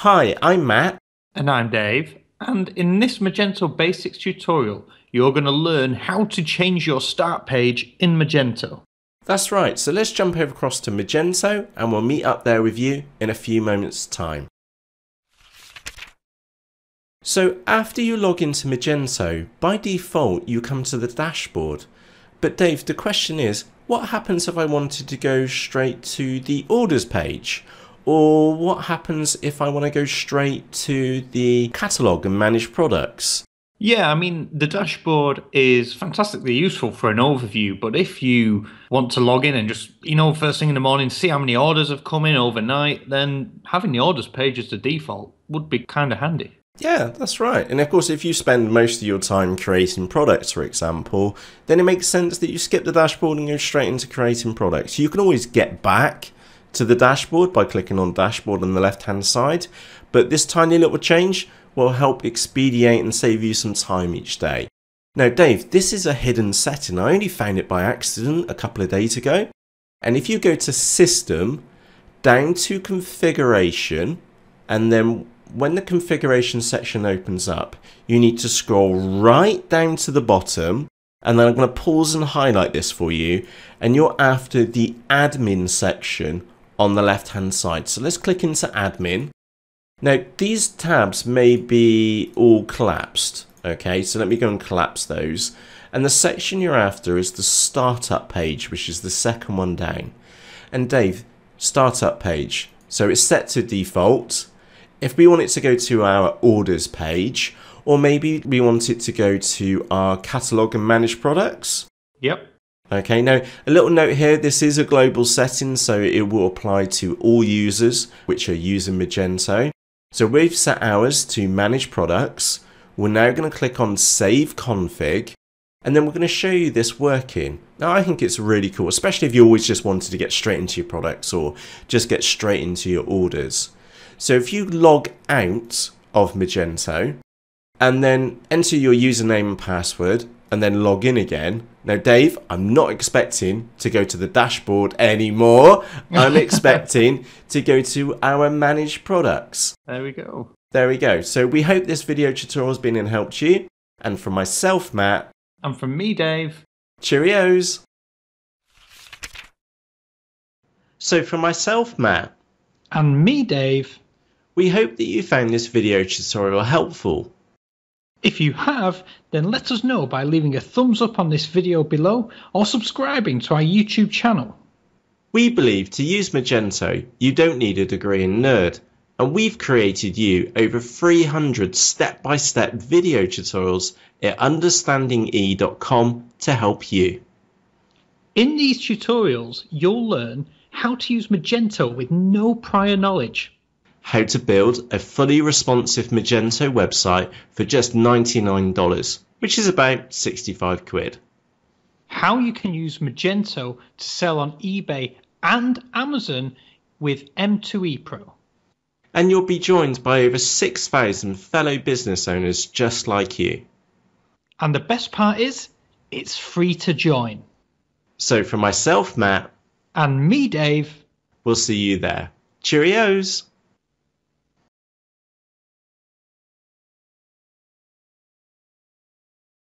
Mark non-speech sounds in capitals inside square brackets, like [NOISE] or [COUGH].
Hi, I'm Matt. And I'm Dave. And in this Magento Basics tutorial, you're going to learn how to change your start page in Magento. That's right, so let's jump over across to Magento and we'll meet up there with you in a few moments' time. So after you log into Magento, by default you come to the dashboard. But Dave, the question is, what happens if I wanted to go straight to the orders page? Or what happens if I want to go straight to the catalog and manage products? Yeah, I mean, the dashboard is fantastically useful for an overview, but if you want to log in and just, you know, first thing in the morning, see how many orders have come in overnight, then having the orders page as the default would be kind of handy. Yeah, that's right. And of course, if you spend most of your time creating products, for example, then it makes sense that you skip the dashboard and go straight into creating products. You can always get back to the dashboard by clicking on dashboard on the left hand side. But this tiny little change will help expedite and save you some time each day. Now Dave, this is a hidden setting. I only found it by accident a couple of days ago. And if you go to system, down to configuration, and then when the configuration section opens up, you need to scroll right down to the bottom and then I'm going to pause and highlight this for you and you're after the admin section on the left hand side. So let's click into admin. Now these tabs may be all collapsed. Okay, so let me go and collapse those. And the section you're after is the startup page, which is the second one down. And Dave, startup page. So it's set to default. If we want it to go to our orders page, or maybe we want it to go to our catalog and manage products. Yep. Okay, now a little note here, this is a global setting, so it will apply to all users which are using Magento. So we've set ours to manage products. We're now going to click on save config, and then we're going to show you this working. Now I think it's really cool, especially if you always just wanted to get straight into your products or just get straight into your orders. So if you log out of Magento and then enter your username and password and then log in again, now, Dave, I'm not expecting to go to the dashboard anymore. I'm [LAUGHS] expecting to go to our managed products. There we go. There we go. So we hope this video tutorial has been and helped you. And from myself, Matt. And from me, Dave. Cheerios. So from myself, Matt. And me, Dave. We hope that you found this video tutorial helpful. If you have, then let us know by leaving a thumbs up on this video below or subscribing to our YouTube channel. We believe to use Magento, you don't need a degree in Nerd, and we've created you over 300 step-by-step video tutorials at understandinge.com to help you. In these tutorials, you'll learn how to use Magento with no prior knowledge how to build a fully responsive Magento website for just $99, which is about 65 quid. How you can use Magento to sell on eBay and Amazon with M2E Pro. And you'll be joined by over 6,000 fellow business owners just like you. And the best part is, it's free to join. So for myself, Matt. And me, Dave. We'll see you there. Cheerios!